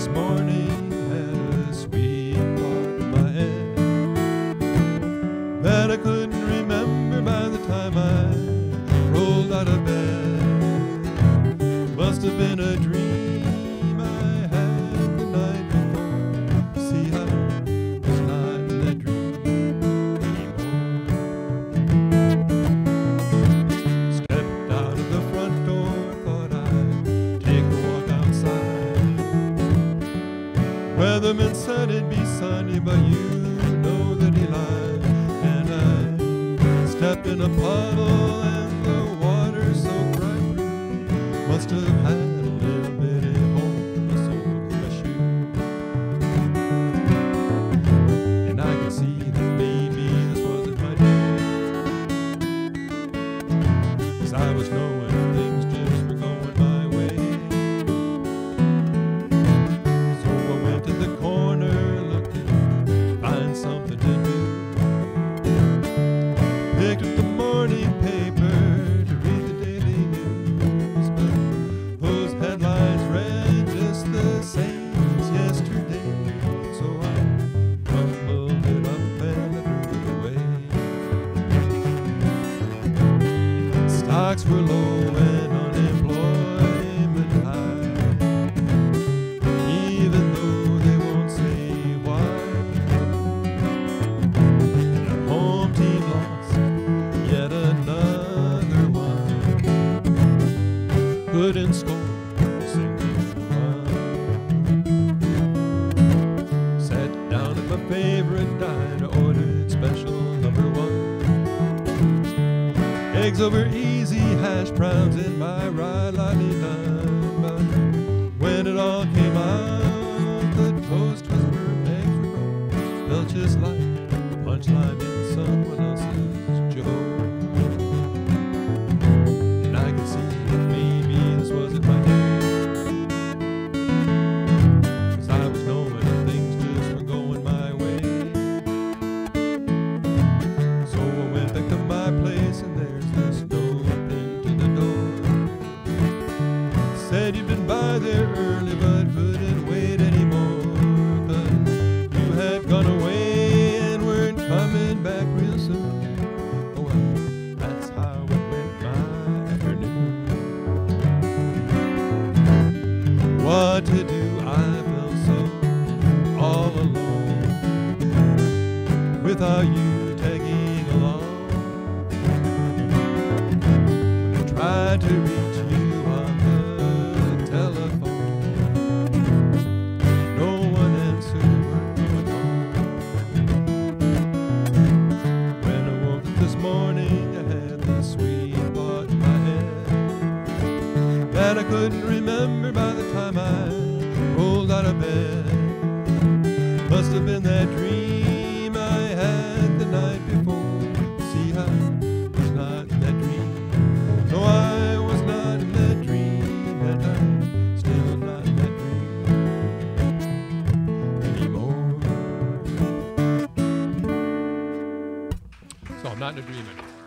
this morning had a sweet thought in my head that I couldn't remember by the time I rolled out of bed. Must have been a dream. The said it'd be sunny, but you know that he lied. And I stepped in a puddle, and the water so bright must have had a little sole my shoe. And I could see that maybe this wasn't my day, I was. Stocks were low and Eggs over easy, hash browns in my ride, lightly when it all came out, What to do? I felt so all alone without you remember by the time I rolled out of bed. Must have been that dream I had the night before. See, I was not in that dream. No, I was not in that dream, and I'm still not in that dream anymore. So I'm not in a dream anymore.